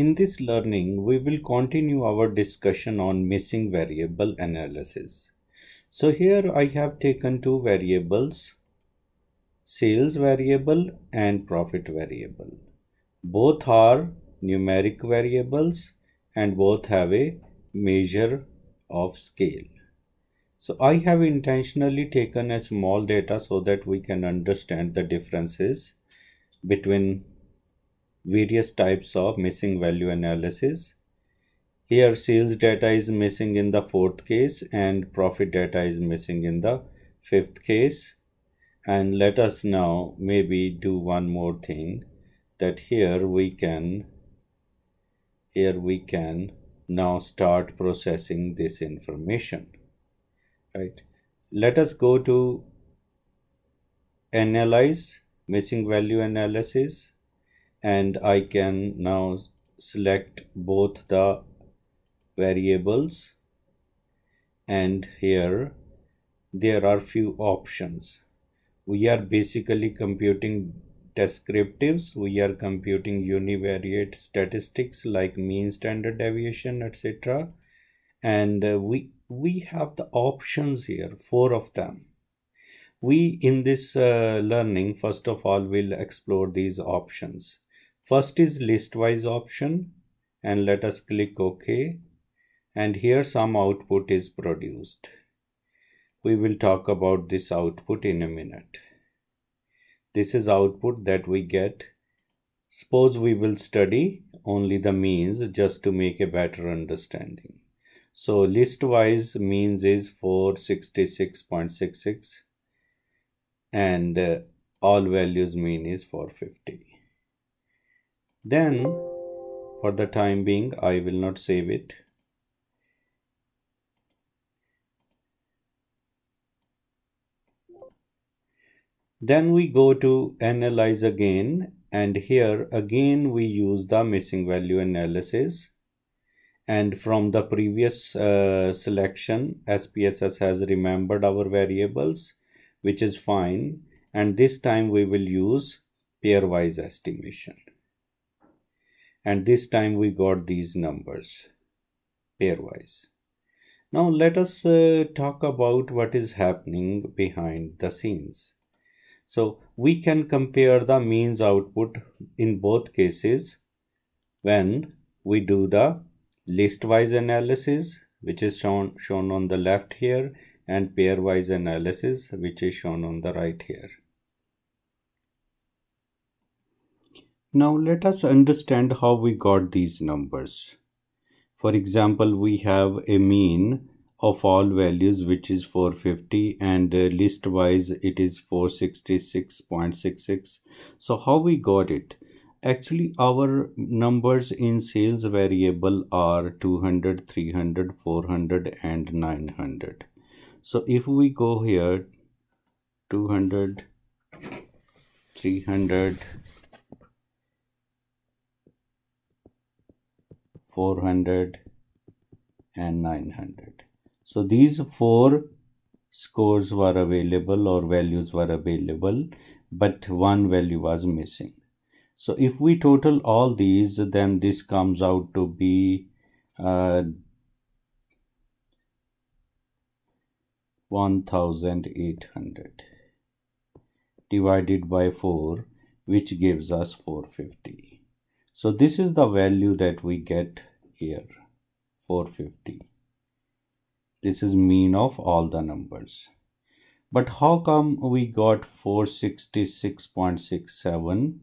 in this learning, we will continue our discussion on missing variable analysis. So here I have taken two variables, sales variable and profit variable. Both are numeric variables and both have a measure of scale. So I have intentionally taken a small data so that we can understand the differences between various types of missing value analysis. Here sales data is missing in the fourth case and profit data is missing in the fifth case. And let us now maybe do one more thing that here we can here we can now start processing this information right let us go to analyze missing value analysis and I can now select both the variables. And here there are few options. We are basically computing descriptives. We are computing univariate statistics like mean standard deviation etc and uh, we we have the options here four of them. We in this uh, learning first of all will explore these options first is listwise option and let us click ok. And here some output is produced. We will talk about this output in a minute. This is output that we get. Suppose we will study only the means just to make a better understanding. So listwise means is 466.66 and uh, all values mean is 450. Then for the time being I will not save it. Then we go to analyze again and here again we use the missing value analysis. And from the previous uh, selection SPSS has remembered our variables which is fine. And this time we will use pairwise estimation and this time we got these numbers pairwise. Now let us uh, talk about what is happening behind the scenes. So we can compare the means output in both cases when we do the listwise analysis which is shown shown on the left here and pairwise analysis which is shown on the right here now let us understand how we got these numbers. For example we have a mean of all values which is 450 and uh, listwise it is 466.66 so how we got it? Actually our numbers in sales variable are 200 300 400 and 900 so if we go here 200 300 400 and 900 so these four scores were available or values were available but one value was missing. So if we total all these, then this comes out to be uh, 1800 divided by 4 which gives us 450 so this is the value that we get here 450 this is mean of all the numbers. But how come we got 466.67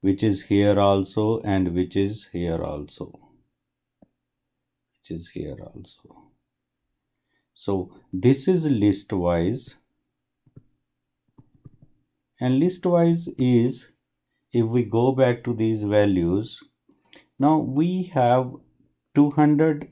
which is here also and which is here also? Which is here also. So this is listwise. And listwise is if we go back to these values now we have 200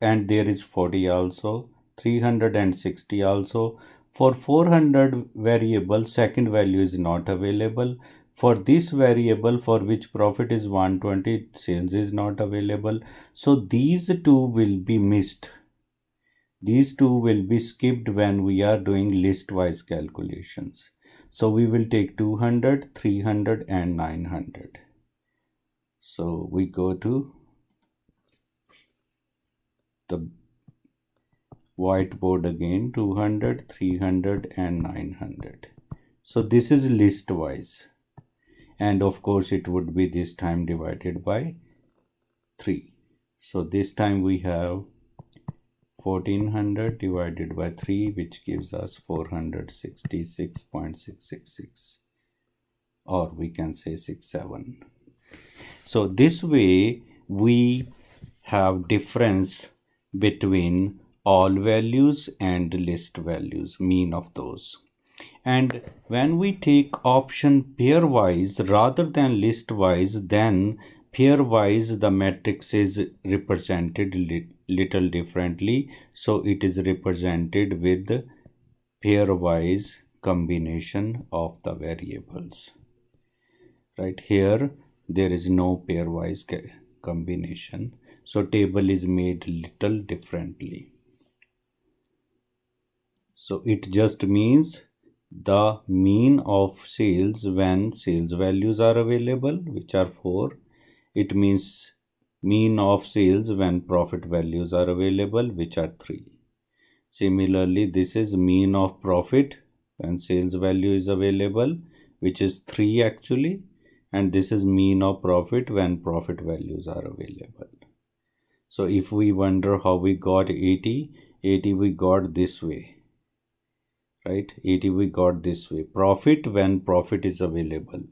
and there is 40 also 360 also. For 400 variable second value is not available. For this variable for which profit is 120 sales is not available. So these two will be missed. These two will be skipped when we are doing listwise calculations so we will take 200 300 and 900 so we go to the whiteboard again 200 300 and 900 so this is list wise and of course it would be this time divided by 3 so this time we have 1400 divided by 3 which gives us 466.666 or we can say 67 so this way we have difference between all values and list values mean of those. And when we take option pairwise rather than list wise then pairwise the matrix is represented little differently. So it is represented with pairwise combination of the variables. Right here there is no pairwise combination. So table is made little differently. So it just means the mean of sales when sales values are available which are 4 it means mean of sales when profit values are available which are 3 similarly this is mean of profit when sales value is available which is 3 actually and this is mean of profit when profit values are available. So if we wonder how we got 80 80 we got this way right? 80 we got this way. Profit when profit is available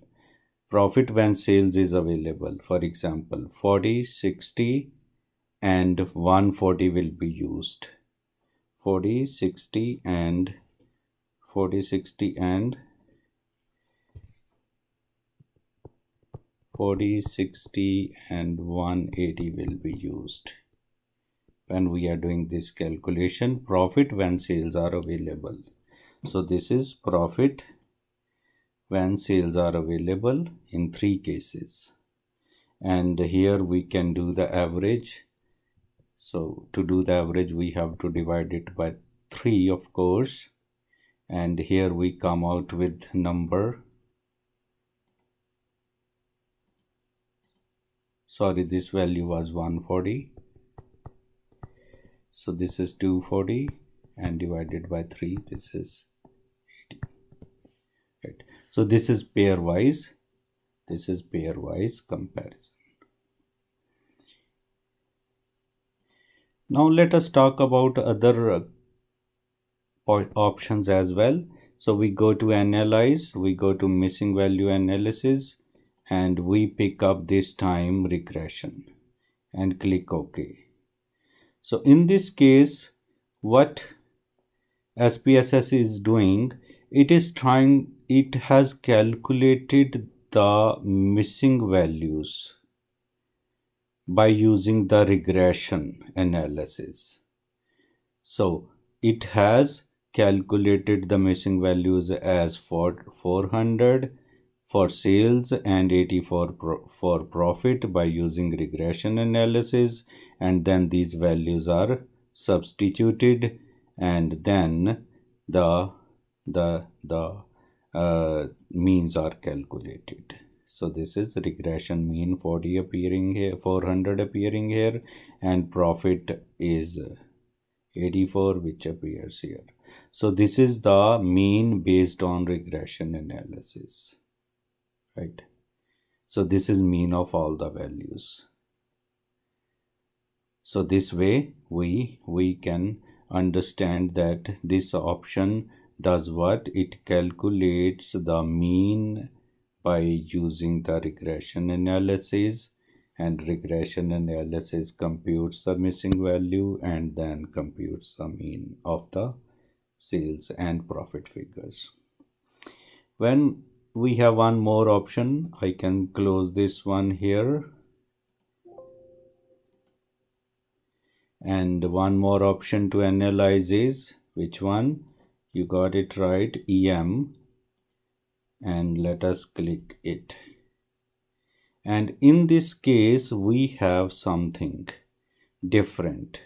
profit when sales is available. For example 40 60 and 140 will be used. 40 60 and 40 60 and 40 60 and 180 will be used. When we are doing this calculation. Profit when sales are available. So this is profit when sales are available in three cases. And here we can do the average. So to do the average we have to divide it by 3 of course. And here we come out with number. Sorry this value was 140 so this is 240 and divided by 3 this is so this is pairwise. This is pairwise comparison. Now let us talk about other uh, options as well. So we go to analyze we go to missing value analysis and we pick up this time regression and click ok. So in this case what SPSS is doing it is trying it has calculated the missing values by using the regression analysis. So it has calculated the missing values as for 400 for sales and 84 pro for profit by using regression analysis and then these values are substituted and then the the the uh, means are calculated. So this is regression mean 40 appearing here 400 appearing here and profit is 84 which appears here. So this is the mean based on regression analysis right? So this is mean of all the values. So this way we we can understand that this option does what? It calculates the mean by using the regression analysis. And regression analysis computes the missing value and then computes the mean of the sales and profit figures. When we have one more option i can close this one here. And one more option to analyze is which one you got it right em and let us click it and in this case we have something different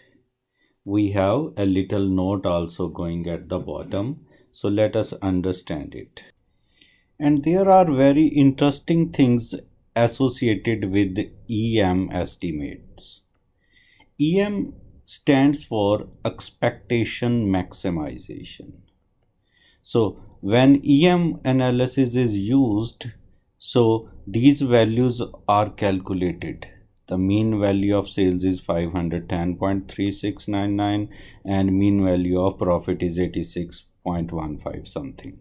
we have a little note also going at the bottom so let us understand it and there are very interesting things associated with EM estimates. EM stands for expectation maximization. So when EM analysis is used, so these values are calculated. The mean value of sales is 510.3699 and mean value of profit is 86.15 something.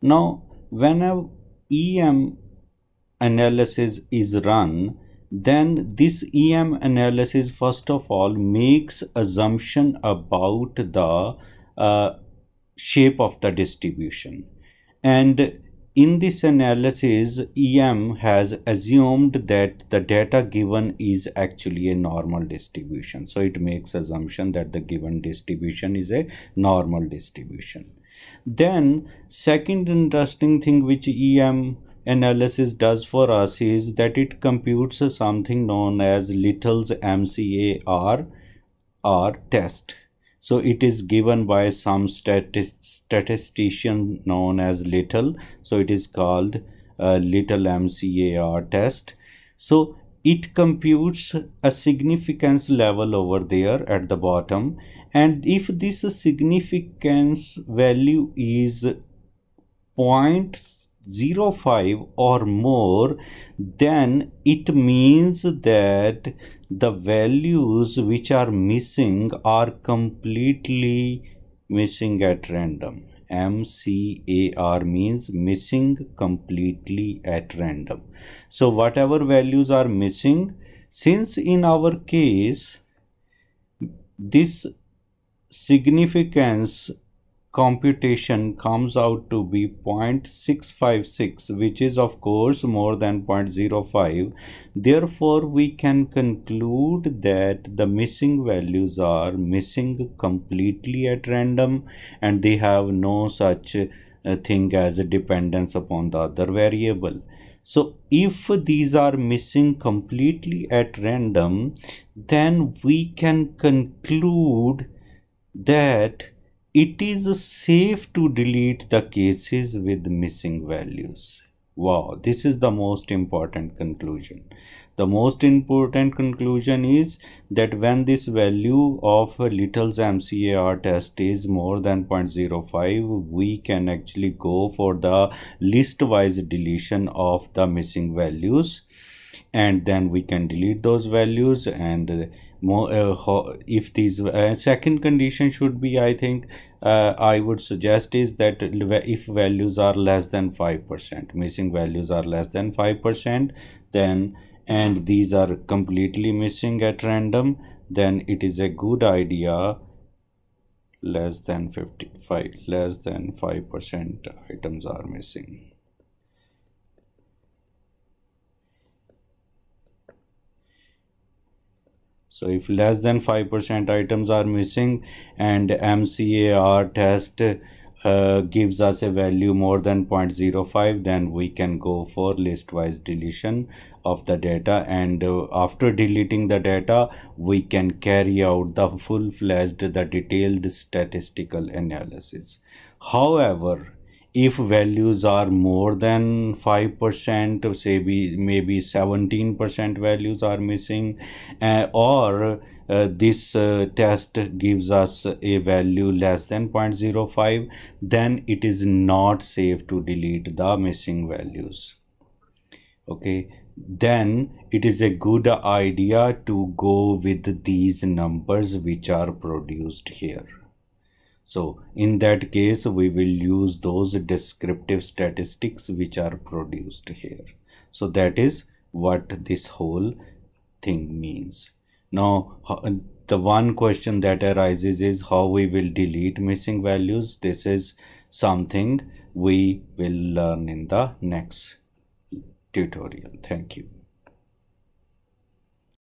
Now, when a EM analysis is run, then this EM analysis first of all makes assumption about the uh, shape of the distribution. And in this analysis EM has assumed that the data given is actually a normal distribution. So it makes assumption that the given distribution is a normal distribution. Then second interesting thing which EM analysis does for us is that it computes something known as Little's MCAR R test. So it is given by some statistician known as Little. So it is called uh, Little MCAR test. So it computes a significance level over there at the bottom and if this significance value is point 0.05 or more then it means that the values which are missing are completely missing at random. MCAR means missing completely at random. So whatever values are missing since in our case this significance computation comes out to be 0.656 which is of course more than 0.05 therefore we can conclude that the missing values are missing completely at random and they have no such uh, thing as a dependence upon the other variable. So if these are missing completely at random then we can conclude that it is safe to delete the cases with missing values. Wow, this is the most important conclusion. The most important conclusion is that when this value of Little's MCAR test is more than 0.05, we can actually go for the list-wise deletion of the missing values and then we can delete those values and more uh, if these uh, second condition should be i think uh, i would suggest is that if values are less than 5% missing values are less than 5% then and these are completely missing at random then it is a good idea less than 55 less than 5% items are missing so if less than 5% items are missing and MCAR test uh, gives us a value more than 0.05 then we can go for list-wise deletion of the data. And uh, after deleting the data we can carry out the full-fledged the detailed statistical analysis. However if values are more than 5% say be maybe 17% values are missing uh, or uh, this uh, test gives us a value less than 0.05 then it is not safe to delete the missing values. Okay? Then it is a good idea to go with these numbers which are produced here so in that case, we will use those descriptive statistics which are produced here. So that is what this whole thing means. Now, the one question that arises is how we will delete missing values. This is something we will learn in the next tutorial. Thank you.